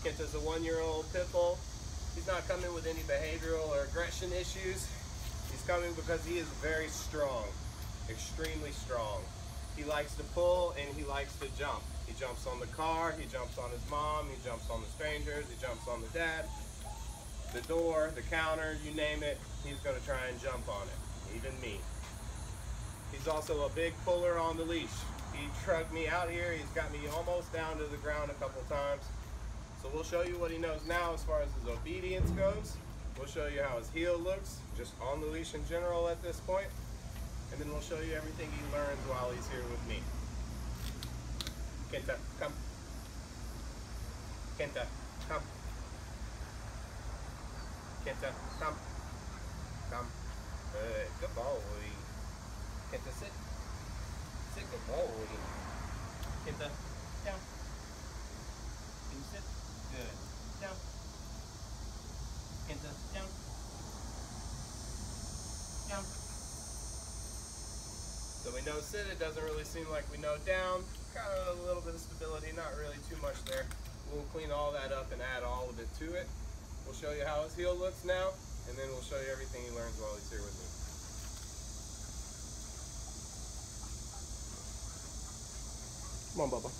Kenta's a one-year-old pit bull. He's not coming with any behavioral or aggression issues. He's coming because he is very strong, extremely strong. He likes to pull and he likes to jump. He jumps on the car, he jumps on his mom, he jumps on the strangers, he jumps on the dad, the door, the counter, you name it, he's gonna try and jump on it, even me. He's also a big puller on the leash. He trucked me out here, he's got me almost down to the ground a couple times. So we'll show you what he knows now as far as his obedience goes. We'll show you how his heel looks, just on the leash in general at this point. And then we'll show you everything he learns while he's here with me. Kenta, come. Kenta, come. Kenta, come. Come. Good, good boy. Kenta, sit. Sit, good boy. Kenta, down. Can you sit? Good. Down. Kenta, down. Down. So we know sit, it doesn't really seem like we know down. Kind of a little bit of stability, not really too much there. We'll clean all that up and add all of it to it. We'll show you how his heel looks now, and then we'll show you everything he learns while he's here with me. Come on, Bubba.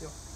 Yo.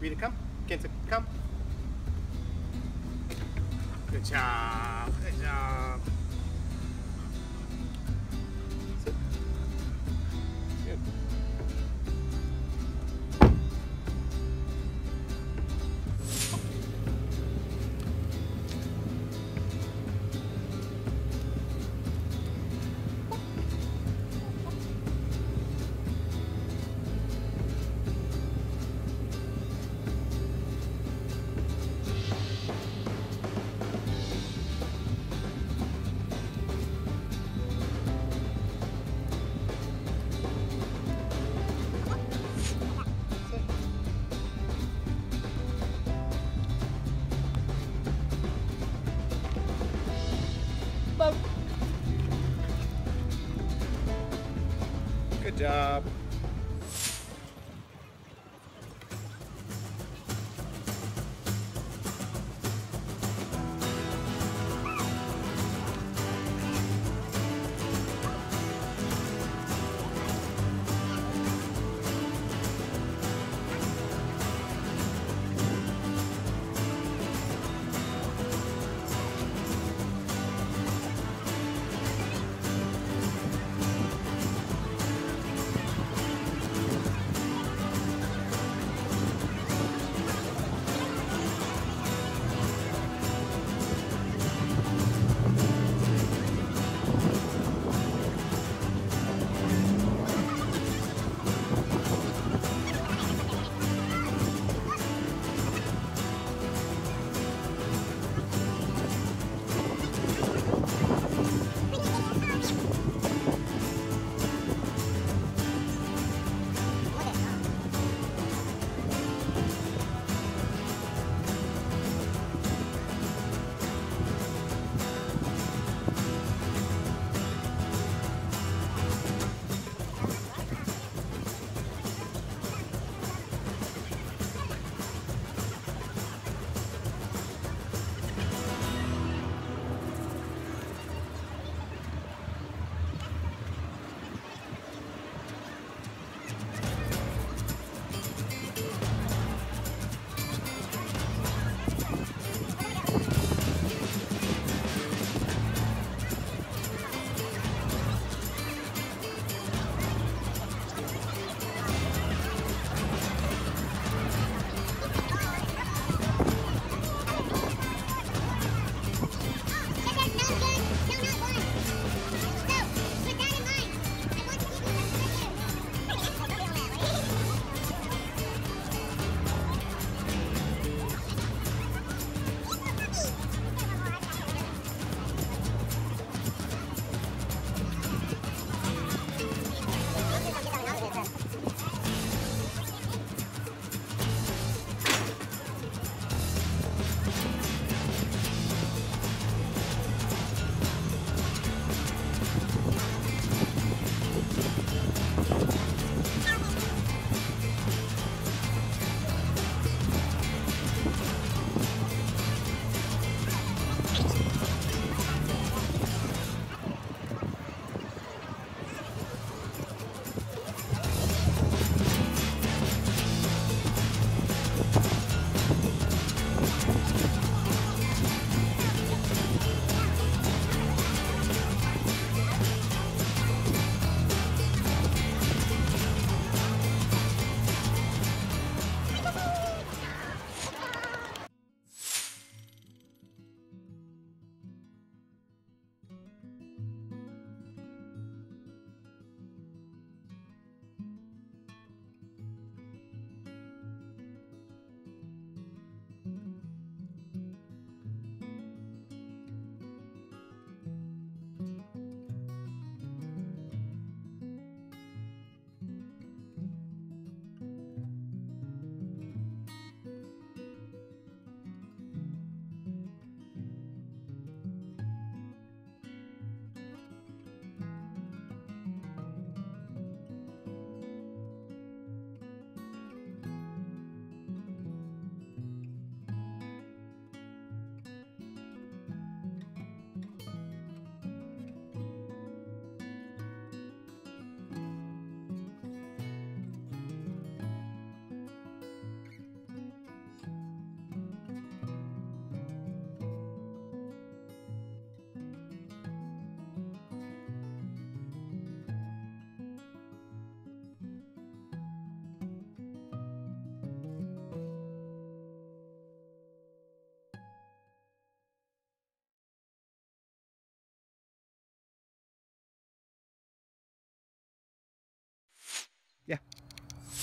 Rita, come. Kenta, come. Good job. Good job. Job.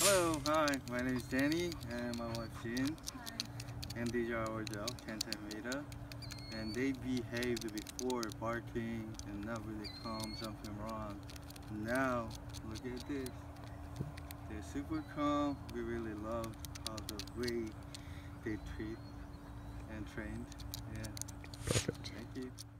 Hello, hi, my name is Danny and my wife Jean. And these are our dog, Kenta and Veda. And they behaved before barking and not really calm, jumping around. Now, look at this. They're super calm. We really love how the way they treat and trained. Yeah. Perfect. Thank you.